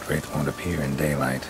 nitrate won't appear in daylight.